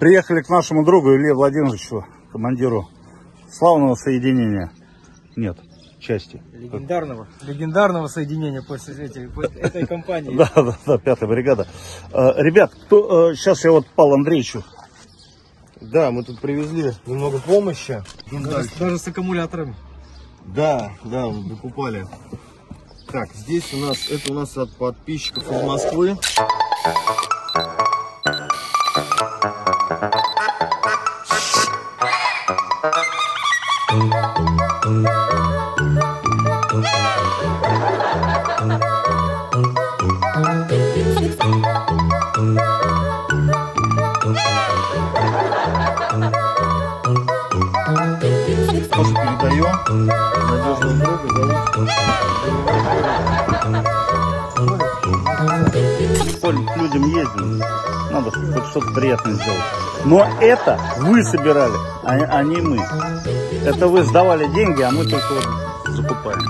Приехали к нашему другу Илье Владимировичу, командиру славного соединения. Нет, части. Легендарного, легендарного соединения после, этой- после этой компании. Да, да, да, пятая бригада. Э, Ребят, кто, сейчас я вот Павлу Андреевичу. Да, мы тут привезли немного помощи. Даже, даже с аккумуляторами. Да, да, мы докупали. Так, здесь у нас, это у нас от подписчиков из Москвы. К людям ездим, надо хоть что-то приятное сделать. Но это вы собирали, а, а не мы. Это вы сдавали деньги, а мы только вот закупаем.